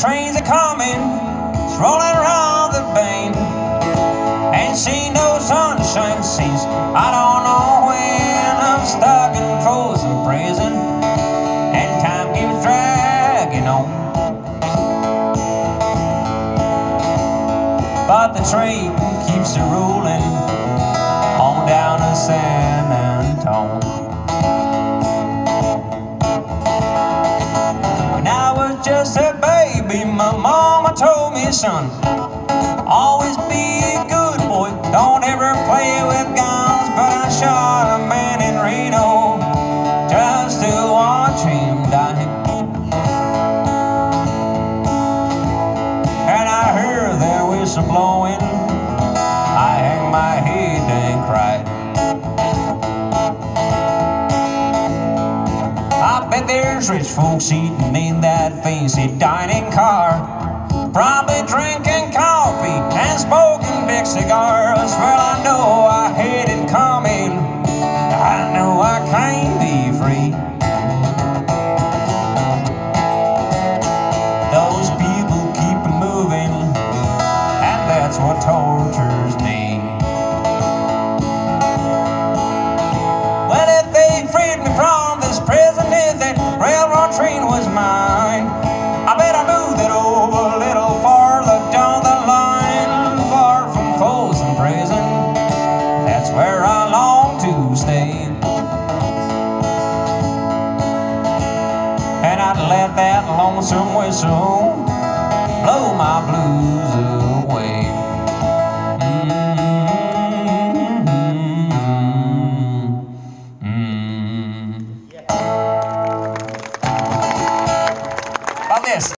trains are coming, it's rolling around the bend. Ain't seen no sunshine since I don't know when. I'm stuck in Folsom Prison, and time keeps dragging on. But the train keeps a rolling on down to San my mama told me, son, always be a good boy, don't ever play with guns. But I shot a man in Reno just to watch him die. And I heard their whistle blowing, there's rich folks eating in that fancy dining car. Probably drinking coffee and smoking big cigars. Well, I know I hate it coming. I know I can't be free. Those people keep moving, and that's what tortures me. And I'd let that lonesome whistle blow my blues away. Mm-hmm. mm-hmm. mm-hmm. mm-hmm. About this.